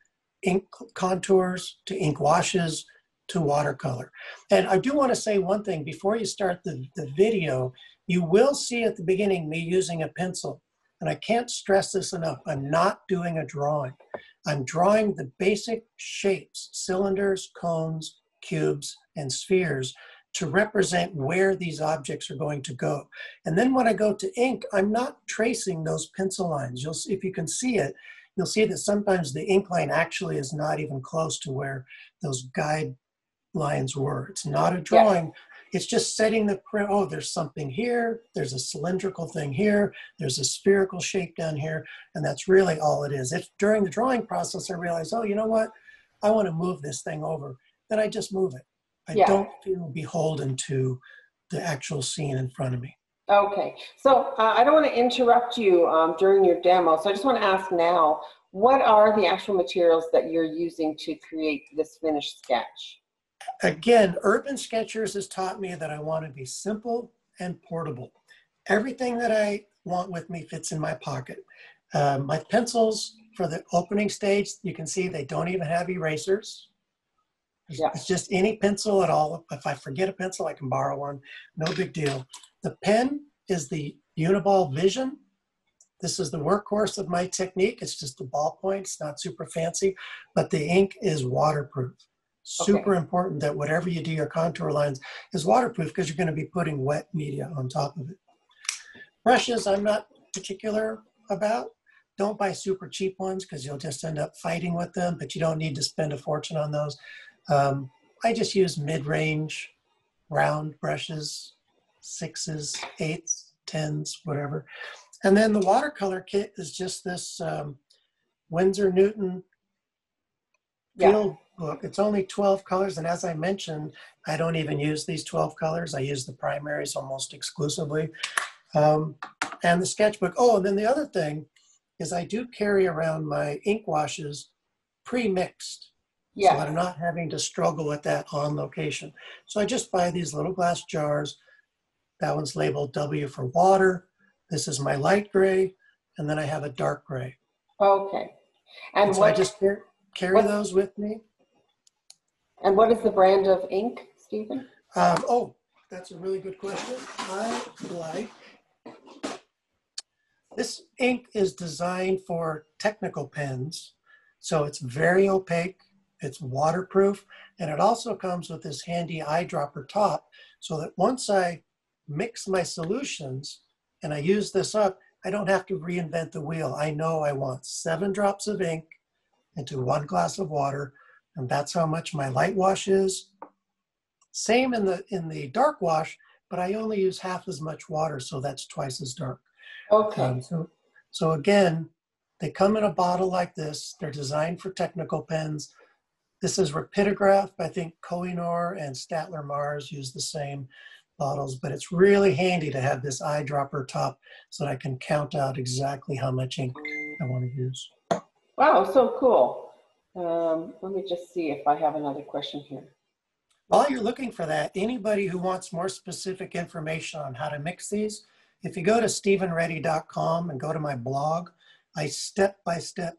ink contours to ink washes to watercolor. And I do want to say one thing before you start the, the video, you will see at the beginning me using a pencil. And I can't stress this enough. I'm not doing a drawing. I'm drawing the basic shapes, cylinders, cones, cubes, and spheres to represent where these objects are going to go. And then when I go to ink, I'm not tracing those pencil lines. You'll, see if you can see it, you'll see that sometimes the ink line actually is not even close to where those guide lines were. It's not a drawing. Yes. It's just setting the, oh, there's something here, there's a cylindrical thing here, there's a spherical shape down here, and that's really all it is. If during the drawing process I realize, oh, you know what, I want to move this thing over, then I just move it. I yeah. don't feel beholden to the actual scene in front of me. Okay, so uh, I don't want to interrupt you um, during your demo, so I just want to ask now, what are the actual materials that you're using to create this finished sketch? Again, Urban Sketchers has taught me that I want to be simple and portable. Everything that I want with me fits in my pocket. Uh, my pencils for the opening stage, you can see they don't even have erasers. Yeah. It's just any pencil at all. If I forget a pencil, I can borrow one. No big deal. The pen is the Uniball Vision. This is the workhorse of my technique. It's just a ballpoint. It's not super fancy, but the ink is waterproof. Super okay. important that whatever you do your contour lines is waterproof because you're going to be putting wet media on top of it. Brushes, I'm not particular about. Don't buy super cheap ones because you'll just end up fighting with them, but you don't need to spend a fortune on those. Um, I just use mid-range round brushes, sixes, eights, tens, whatever. And then the watercolor kit is just this um, Winsor Newton field yeah. book. It's only 12 colors. And as I mentioned, I don't even use these 12 colors. I use the primaries almost exclusively. Um, and the sketchbook. Oh, and then the other thing is I do carry around my ink washes pre-mixed. Yeah. So I'm not having to struggle with that on location. So I just buy these little glass jars. That one's labeled W for water. This is my light gray. And then I have a dark gray. Okay. And, and so what, I just carry, carry those with me. And what is the brand of ink, Steven? Um, oh, that's a really good question. I like this ink is designed for technical pens. So it's very opaque it's waterproof, and it also comes with this handy eyedropper top so that once I mix my solutions and I use this up, I don't have to reinvent the wheel. I know I want seven drops of ink into one glass of water, and that's how much my light wash is. Same in the in the dark wash, but I only use half as much water, so that's twice as dark. Okay. Um, so, so again, they come in a bottle like this. They're designed for technical pens. This is Rapidograph. I think Koh-i-Noor and Staedtler Mars use the same bottles, but it's really handy to have this eyedropper top so that I can count out exactly how much ink I want to use. Wow, so cool. Um, let me just see if I have another question here. While you're looking for that, anybody who wants more specific information on how to mix these, if you go to stevenreddy.com and go to my blog, I step by step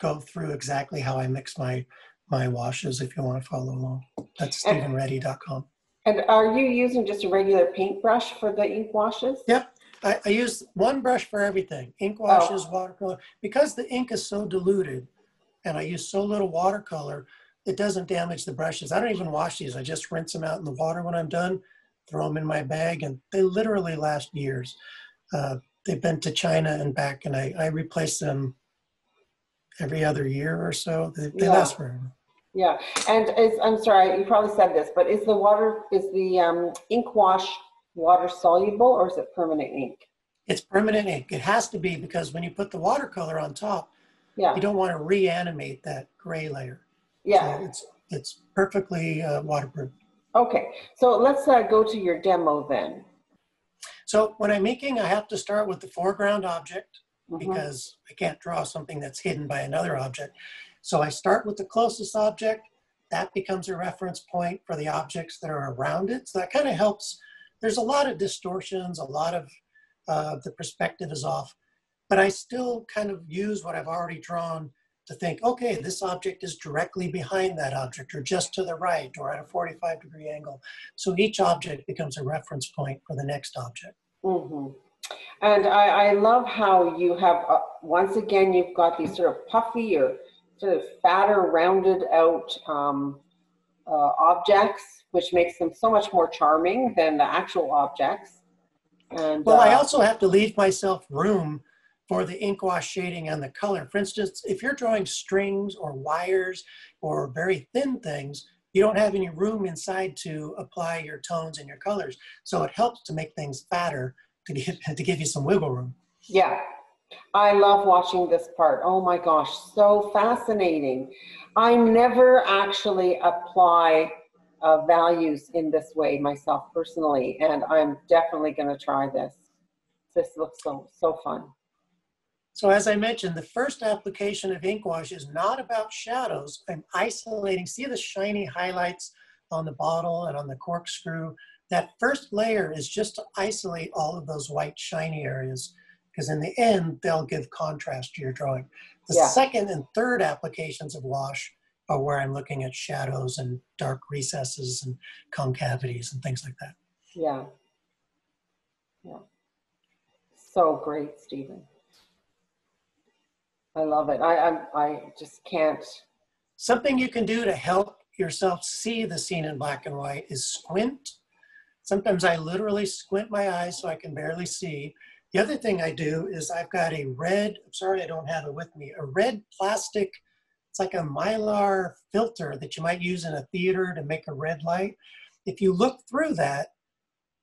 go through exactly how I mix my my washes if you want to follow along. That's stevenreddy.com. And are you using just a regular paintbrush for the ink washes? Yep. I, I use one brush for everything ink oh. washes, oh. watercolor. Because the ink is so diluted and I use so little watercolor, it doesn't damage the brushes. I don't even wash these. I just rinse them out in the water when I'm done, throw them in my bag, and they literally last years. Uh, they've been to China and back, and I, I replace them every other year or so. They, they yeah. last forever. Yeah, and is, I'm sorry, you probably said this, but is the water, is the um, ink wash water soluble or is it permanent ink? It's permanent ink. It has to be because when you put the watercolor on top, yeah. you don't want to reanimate that gray layer. Yeah. So it's, it's perfectly uh, waterproof. Okay, so let's uh, go to your demo then. So when I'm inking, I have to start with the foreground object mm -hmm. because I can't draw something that's hidden by another object. So I start with the closest object. That becomes a reference point for the objects that are around it. So that kind of helps. There's a lot of distortions, a lot of uh, the perspective is off. but I still kind of use what I've already drawn to think, okay, this object is directly behind that object or just to the right or at a 45 degree angle. So each object becomes a reference point for the next object. Mm-hmm. And I, I love how you have, uh, once again, you've got these sort of puffy or sort of fatter, rounded out um, uh, objects, which makes them so much more charming than the actual objects. And, well, uh, I also have to leave myself room for the ink wash shading and the color. For instance, if you're drawing strings or wires or very thin things, you don't have any room inside to apply your tones and your colors. So it helps to make things fatter to give, to give you some wiggle room. Yeah, I love watching this part. Oh my gosh, so fascinating. I never actually apply uh, values in this way myself personally, and I'm definitely going to try this. This looks so, so fun. So as I mentioned, the first application of ink wash is not about shadows. I'm isolating, see the shiny highlights on the bottle and on the corkscrew? That first layer is just to isolate all of those white shiny areas because in the end, they'll give contrast to your drawing. The yeah. second and third applications of wash are where I'm looking at shadows and dark recesses and concavities and things like that. Yeah. Yeah. So great, Steven. I love it. I, I, I just can't. Something you can do to help yourself see the scene in black and white is squint. Sometimes I literally squint my eyes so I can barely see. The other thing I do is I've got a red, I'm sorry I don't have it with me, a red plastic, it's like a mylar filter that you might use in a theater to make a red light. If you look through that,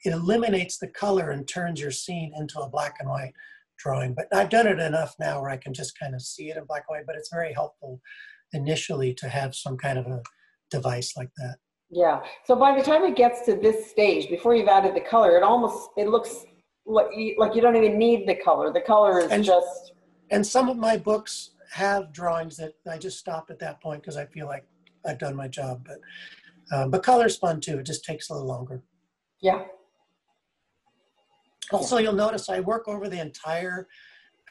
it eliminates the color and turns your scene into a black and white drawing. But I've done it enough now where I can just kind of see it in black and white, but it's very helpful initially to have some kind of a device like that. Yeah. So by the time it gets to this stage, before you've added the color, it almost, it looks like you, like you don't even need the color. The color is and, just. And some of my books have drawings that I just stop at that point because I feel like I've done my job. But um, but color's fun too. It just takes a little longer. Yeah. Also, you'll notice I work over the entire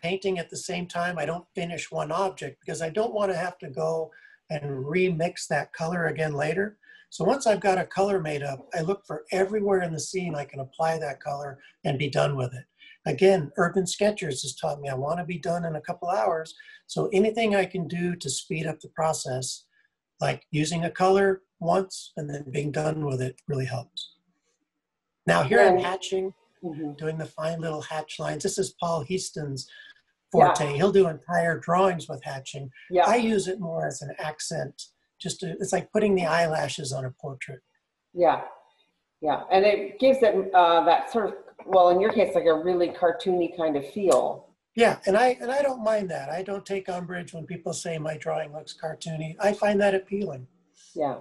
painting at the same time. I don't finish one object because I don't want to have to go and remix that color again later. So once I've got a color made up, I look for everywhere in the scene I can apply that color and be done with it. Again, Urban Sketchers has taught me I want to be done in a couple hours. So anything I can do to speed up the process, like using a color once and then being done with it really helps. Now here I'm hatching, mm-hmm. doing the fine little hatch lines. This is Paul Heaston's forte. Yeah. He'll do entire drawings with hatching. Yeah. I use it more as an accent just to, it's like putting the eyelashes on a portrait. Yeah, yeah, and it gives it uh, that sort of well, in your case, like a really cartoony kind of feel. Yeah, and I and I don't mind that. I don't take umbrage when people say my drawing looks cartoony. I find that appealing. Yeah.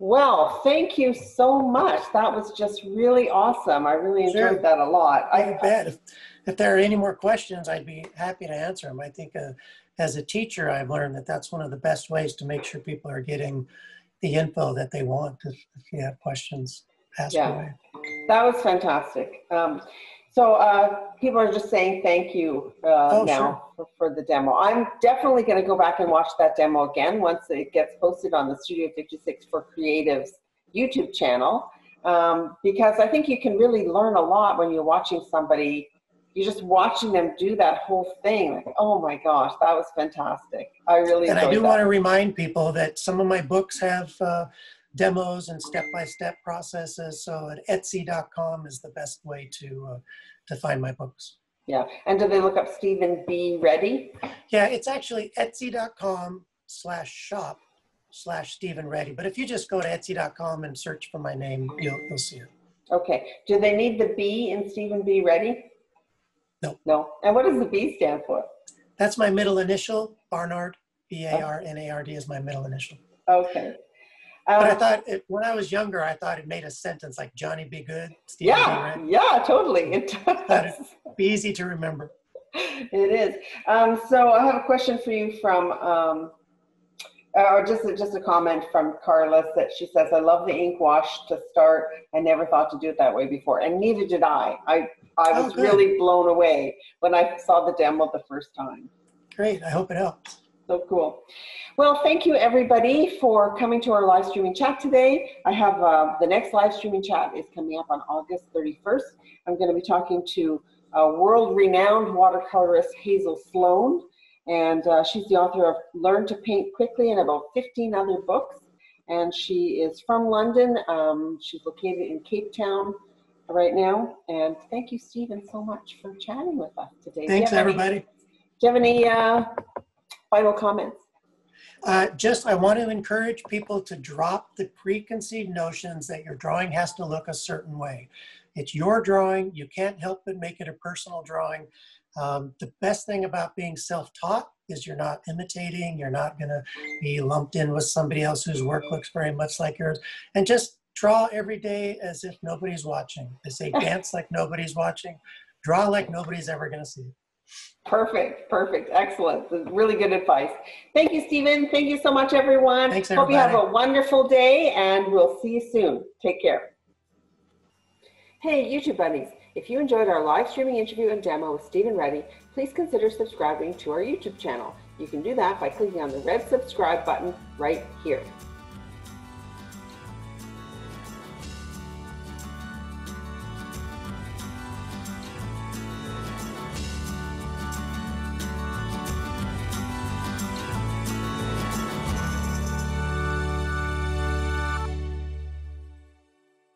Well, thank you so much. That was just really awesome. I really enjoyed sure. that a lot. I bet. If, if there are any more questions, I'd be happy to answer them. I think uh, as a teacher, I've learned that that's one of the best ways to make sure people are getting the info that they want. If, if you have questions, ask yeah. away. That was fantastic. Um, so uh, people are just saying thank you uh, oh, now sure. for, for, the demo. I'm definitely going to go back and watch that demo again once it gets posted on the Studio 56 for Creatives YouTube channel um, because I think you can really learn a lot when you're watching somebody. You're just watching them do that whole thing. Like, oh my gosh, that was fantastic. I really and I do that. want to remind people that some of my books have. Uh, demos and step-by-step processes. So at Etsy.com is the best way to uh, to find my books. Yeah, and do they look up Steven B. Reddy? Yeah, it's actually Etsy.com slash shop slash Steven Reddy. But if you just go to Etsy.com and search for my name, you'll you'll see it. Okay. Do they need the B in Steven B. Reddy? No. No. And what does the B stand for? That's my middle initial. Barnard. B A R N A R D is my middle initial. Okay. But I thought it, when I was younger, I thought it made a sentence like Johnny Be Good. Steve yeah, yeah, totally. It does. Be easy to remember. it is. Um, so I have a question for you from, um, or just a, just a comment from Carlos that she says, "I love the ink wash to start. I never thought to do it that way before, and neither did I. I I Oh, was good. really blown away when I saw the demo the first time. Great. I hope it helps. So cool. Well, thank you everybody for coming to our live streaming chat today. I have uh, the next live streaming chat is coming up on August 31st. I'm going to be talking to uh, world-renowned watercolorist Hazel Soan, and uh, she's the author of Learn to Paint Quickly and about 15 other books. And she is from London. Um, she's located in Cape Town right now. And thank you, Steven, so much for chatting with us today. Thanks, have any- everybody. Do you have any uh, final comments? Uh, just, I want to encourage people to drop the preconceived notions that your drawing has to look a certain way. It's your drawing. You can't help but make it a personal drawing. Um, the best thing about being self-taught is you're not imitating. You're not going to be lumped in with somebody else whose work looks very much like yours. And just draw every day as if nobody's watching. They say dance like nobody's watching. Draw like nobody's ever going to see. Perfect, perfect, excellent. Really good advice. Thank you, Steven. Thank you so much, everyone. Thanks, Hope you have a wonderful day, and we'll see you soon. Take care. Hey, YouTube buddies. If you enjoyed our live streaming interview and demo with Steven Reddy, please consider subscribing to our YouTube channel. You can do that by clicking on the red subscribe button right here.